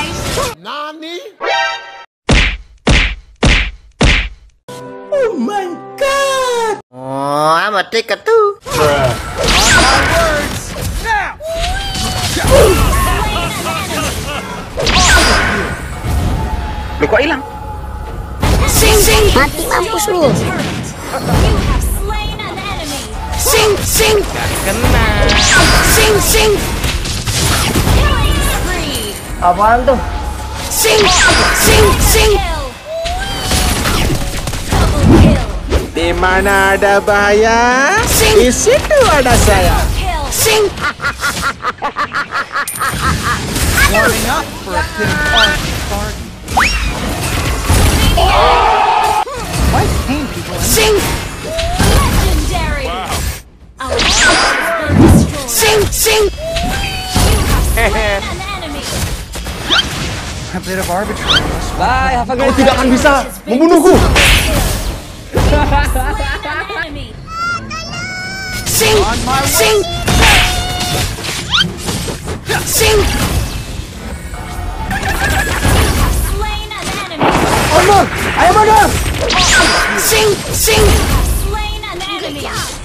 Surprise! Nani? Oh, I'm a ticket too. Lu kok hilang? Sing, sing! Mati mampus lu. Sing, sing, Kena. sing, sing! Apaan tuh? sing, sing, sing. Kill! Double kill! Di mana ada bahaya, Sing. di situ ada saya. Sing, sing, Kau tidak akan bisa membunuhku. Slain an enemy! Sing, sing. Sing, Slain an enemy!